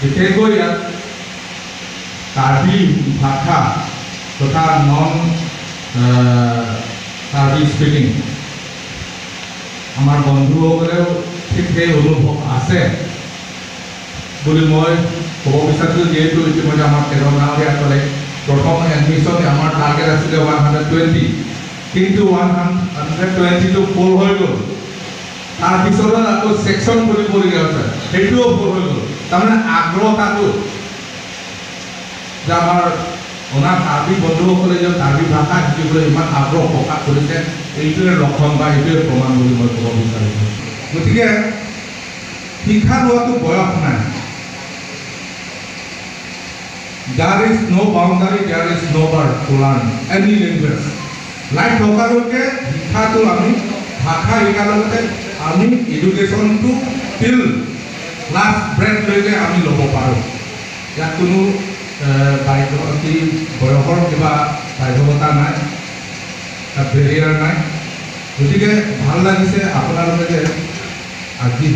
বিশেষকৈ ইয়াত কাৰ্বি ভাষা তথা নন কাৰ্বি স্পিকিং আমাৰ বন্ধুসকলেও ঠিক সেই অনুভৱ আছে বুলি মই ক'ব বিচাৰিছোঁ যিহেতু ইতিমধ্যে আমাৰ তেৰ গাঁৱৰীয়াসকলে প্ৰথম এডমিশ্যন আমাৰ টাৰ্গেট আছিলে ওৱান হাণ্ড্ৰেড টুৱেণ্টি কিন্তু ওৱান হাণ্ড্ৰেড টুৱেণ্টিটো ফুল হৈ গ'ল। তাৰপিছত আকৌ ছেকশ্যন কৰিবলগীয়া হৈছে সেইটোও ফুল হৈ গ'ল। তাৰমানে আগ্ৰহতাটো যে আমাৰ অনা কাৰ্বি বন্ধুসকলে যে কাৰ্বি ভাষা শিকিবলৈ ইমান আগ্ৰহ প্ৰকাশ কৰিছে এইটোৱে লক্ষণ বা এইটোৱে প্ৰমাণ বুলি মই ক'ব বিচাৰিছোঁ গতিকে শিক্ষা লোৱাটো বয়স নাই There is no boundary, there is no bar to learn any language. Life থকালৈকে শিক্ষাটো আমি ভাষা শিকালৈকে আমি এডুকেশ্যনটো টিল লাষ্ট ব্ৰেথলৈকে আমি ল'ব পাৰোঁ। ইয়াত কোনো বাধ্য কি বয়সৰ কিবা বাধ্যকতা নাই বেৰিয়াৰ নাই। গতিকে ভাল লাগিছে আপোনালোকে যে আজি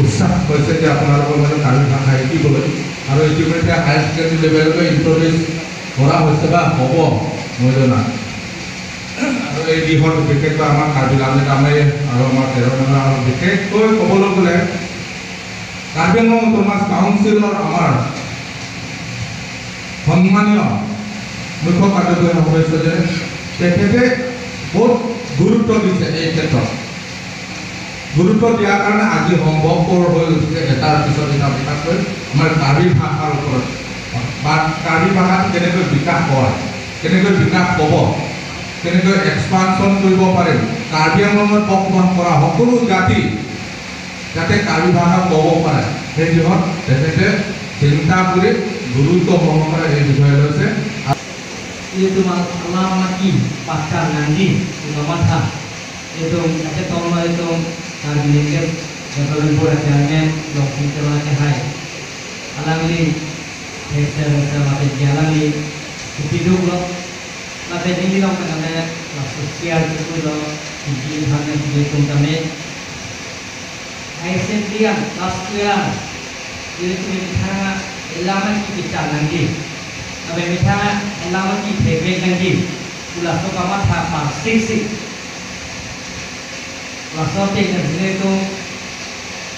উৎসাহ হৈছে যে আপোনালোকৰ মানে কাৰ্বি ভাষা শিকিবলৈ। আৰু ইতিমধ্যে হায়াৰ ছেকেণ্ডেৰী লেভেললৈ ইণ্ট্ৰডিউচ কৰা হৈছে বা হ'ব মই জনা আৰু এই দিশত বিশেষকৈ আমাৰ কাৰ্বি কামে আৰু আমাৰ আৰু বিশেষকৈ ক'বলৈ গ'লে কাৰ্বি আংলং অট'নমাছ কাউন্সিলৰ আমাৰ সন্মানীয় মুখ্য কাৰ্যবাহী সদস্যজনে তেখেতে বহুত গুৰুত্ব দিছে এই ক্ষেত্ৰত। গুৰুত্ব দিয়াৰ কাৰণে আজি সম্ভৱপৰ হৈ উঠিছে এটাৰ পিছত এটা বিকাশকৈ আমাৰ কাৰ্বি ভাষাৰ ওপৰত। বা কাৰ্বি ভাষাটো কেনেকৈ বিকাশ হয় কেনেকৈ বিকাশ হ'ব কেনেকৈ এক্সপানশ্যন কৰিব পাৰিম কাৰ্বি আংলঙত বসবাস কৰা সকলো জাতি যাতে কাৰ্বি ভাষা ক'ব পাৰে সেই দিশত তেখেতে চিন্তা কৰি গুৰুত্ব সহকাৰে এই বিষয় লৈছে itu alamati pakar nanti ulamata itu ada tolong itu kami ini kalau limpur acaranya lokasi telah cahaya alam ini hektar hektar mata jalan ini hidup lo mata ini lo kan ada lah sosial ஐசென்டியம் பாஸ்குலர் இதுக்கு மிட்டாங்க எல்லாமே கிச்சா நங்கி அவை மிட்டாங்க எல்லாமே கி தேவே நங்கி ulah so kama tha pa si si ulah so te ne ne to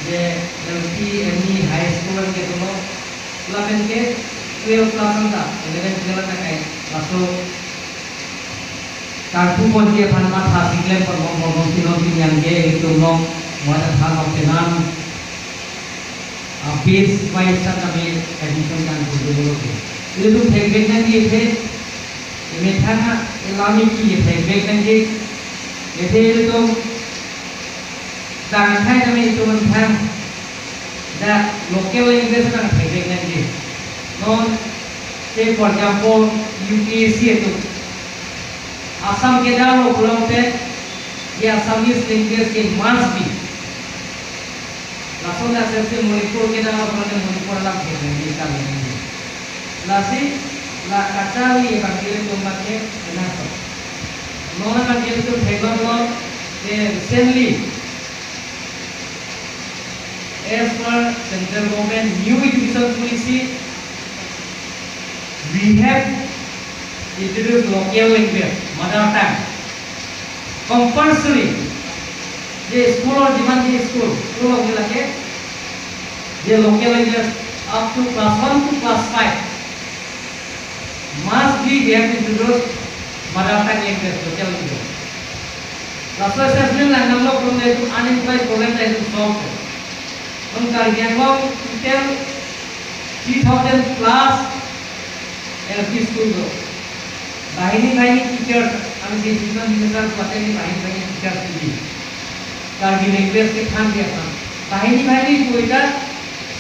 ye lengki emi high school ke to ulah men ke 12 class ta 11 12 ta kai ulah so kartu pon ke pan ma tha sikle par mong mong ki no ki yang ge itu mong what a आपके नाम the lung, a base by such a way addition can be developed. ये जो फेंकबेक ना दिए थे ये था ना इलामी की ये फेंकबेक ना दिए ये थे ये तो जाने था ना मैं तो मन था। ना लोके वो इंग्लिश ना फेंकबेक ना दिए तो ये फॉर एग्जांपल यूपीएससी है तो। आसाम के दालों लोग पे ये आसामी लैंग्वेज के मार्क्स भी। langsung dah selesai Manipur ke dalam belum Manipur dalam feedback kami lasi la kacali bangkiri tumbaknya kenapa? Nona bangkiri tu pegon lo de recently as per central government new education policy we have introduced local language mother tongue compulsory যে স্কুলৰ যিমান যি school school লাগে যে local language up to class one to class five must be they have to introduce mother tongue language local language. Lasso assessment lang nam lok kung itu unemployed program tayo to solve. Kung karyan mo titel 3000 plus LP school do. Bahini bahini teachers আমি যে জীবন দিনকার পাতে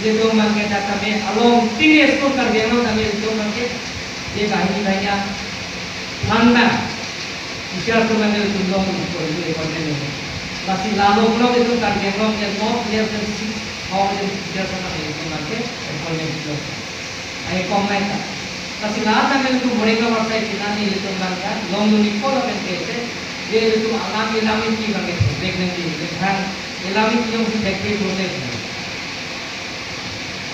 જેટલો માંગે ત્યાં તમે along તીન score કરી દેવાનો તમે ઉપયોગ કરકે જે ભાઈ ભાઈયા ઠંડા વિચાર તો મને ઉદ્યોગ કોઈ કોને નહીં બાકી લાલો કોનો કે તો કામ કે કોમ કે નો પ્લેયર કે સી હોવ જે જે કોનો કે તો માકે કોને તો આ કોમ મે બાકી ના તમે તો બોલે કા વર્તા કિના ની લેતો માંગા લોંગ ની કોલો કે કેસે ये तुम आलाम इलामी की बगे देखने की लेकिन इलामी की हम फैक्ट्री होते हैं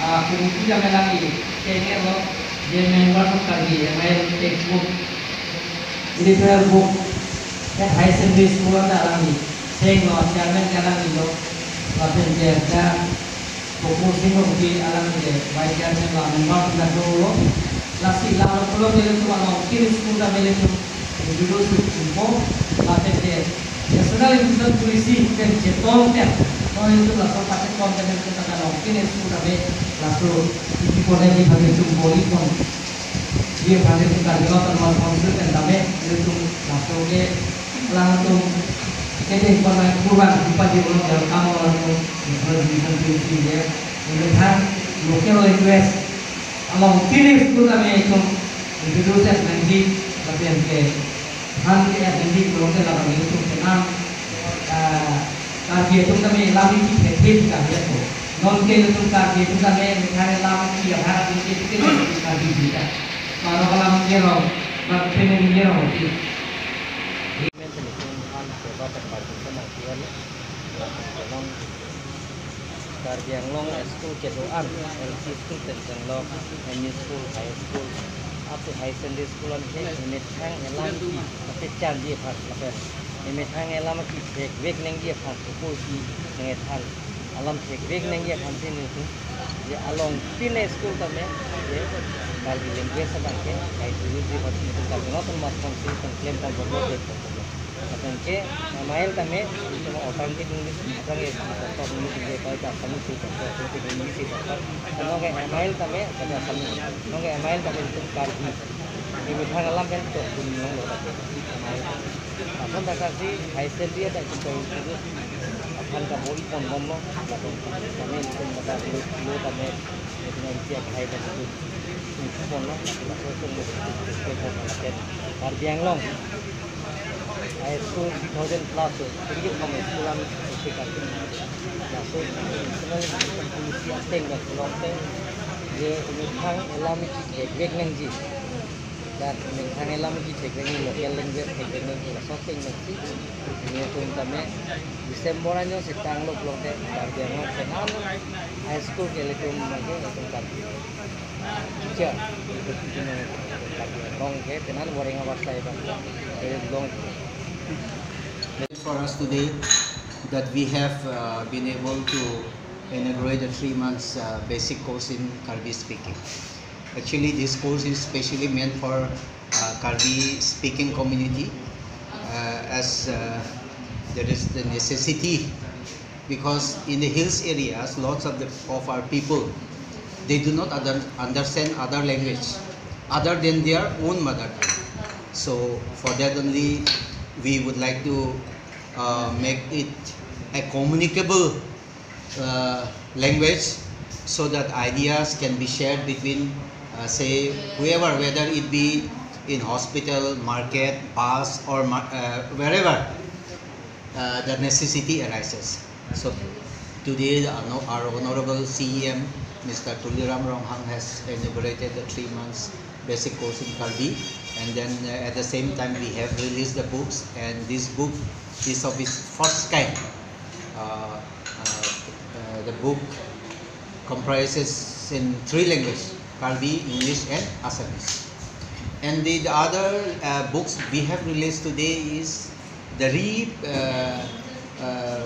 कमेटी का मेला की कहने वो जे मेंबर सब कर दिए मैं टेक्स्ट बुक रिपेयर बुक या हाई सेकेंडरी स्कूल का आलमी सेंग और चेयरमैन का आलमी लो और फिर जे का proposing ko di alam de bagian yang lah memang kita dulu lasi lalu kalau milih tu anak kiri sekolah milih tu dulu semua tapi de ya sudah itu polisi dan jetol kan kalau itu langsung pakai konten yang kita kiri sekolah dia Langsung Ini boleh dipakai sumpo itu Dia pakai itu Kalau teman konsul Dan tapi Itu langsung dia Langsung jadi pada kurban jumpa di bulan dalam kamu orang itu bisa prinsip dia kemudian mungkin oleh request kalau pilih itu kami itu itu dulu saya nanti tapi yang ke nanti ya nanti belum ke dalam itu kenal karena itu kami lagi kita kita itu mungkin tukar di bukan yang kare lam ki har di ki ki ka di dia kalau yang long school LC school school, high school, high school alhamdulillah continue tu ya along pine school tame ya bagi language apa ke kai dulu di waktu itu kan nonton mas konsil komplain kan bodoh deh अपन के mobile का में तो automatic English मतलब ये तो English के पर का समझ से करता है तो इंग्लिश से करता है लोग मोबाइल का में तो समझ लोग मोबाइल का में तो कार की ये बिठा गला में तो तुम लोग अपन तक से हाई सैलरी है तो halaga bori pon bom lo la ko kami ko mata ko lo kami ko na ti akai da ko ko pon lo la ko ko ko ko ko ko আর ব্যাংলং আই এসকো three thousand plus এদিকে কম school আমি শেখাই long time যে income এলামি ব্যাগ ব্যাগ নেন জি high school ke awas for us today that we have uh, been able to inaugurate the three months uh, basic course in Karbi speaking. Actually, this course is specially meant for uh, speaking community uh, as uh, there is the necessity because in the hills areas, lots of the of our people they do not other, understand other language other than their own mother tongue. So for that only we would like to uh, make it a communicable uh, language so that ideas can be shared between uh, say whoever whether it be in hospital market bus or uh, wherever uh, the necessity arises. So today our honorable cem mr tuliram ronghang has inaugurated the three months basic course in kalbi. And then uh, at the same time we have released the books. And this book is of its first kind. Uh, uh, uh, the book comprises in three languages Kalbi, English and Assamese and the, the other uh, books we have released today is the re uh, uh,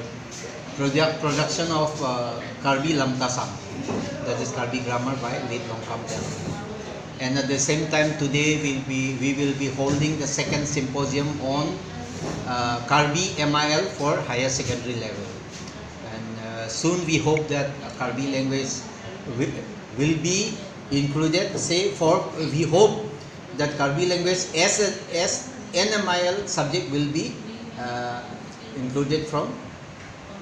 product, production of uh, Karbi Lamtasam that is Karbi grammar by late Longkam And at the same time, today be, we will be holding the second symposium on uh, Karbi MIL for higher secondary level. And uh, soon we hope that Karbi language will, will be included. Say for we hope that Karbi language as as NMIL subject will be uh, included from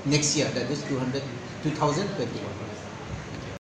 next year, that is 200, 2021.